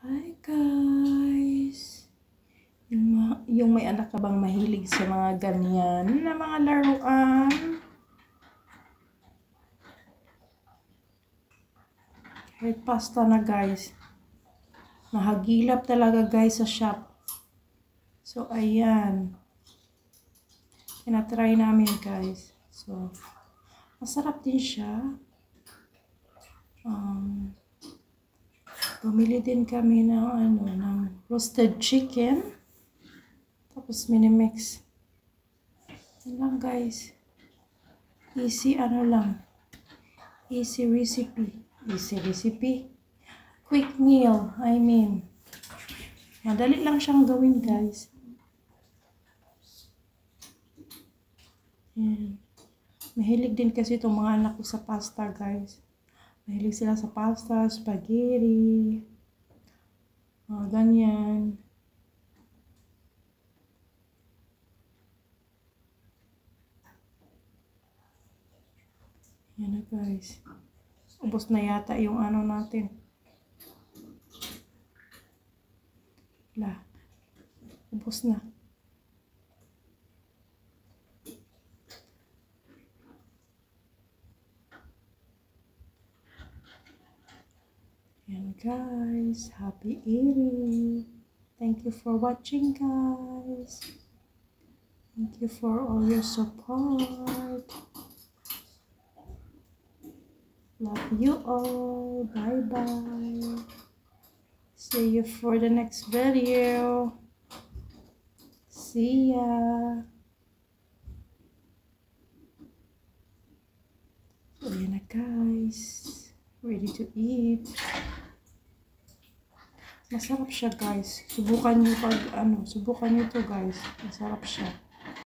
Hi guys! Yung, yung may anak ka bang mahilig sa mga ganyan na mga laruan? Kahit pasta na guys. Nahagilap talaga guys sa shop. So ayan. Tinatry namin guys. So, masarap din siya. Bumili din kami ng ano, ng roasted chicken. Tapos minimix. Yan lang guys. Easy ano lang. Easy recipe. Easy recipe. Quick meal, I mean. Madali lang siyang gawin guys. Yan. Mahilig din kasi itong mga anak ko sa pasta guys. Mahilig sila sa pasta, spaghetti, mga ganyan. Yan na guys. Ubus na yata yung ano natin. La. Ubus na. Yan guys, happy eating. Thank you for watching guys. Thank you for all your support. Love you all. Bye bye. See you for the next video. See ya. So guys. Ready to eat. Masarap siya guys. Subukan niyo pag ano, subukan niyo to guys. Masarap siya.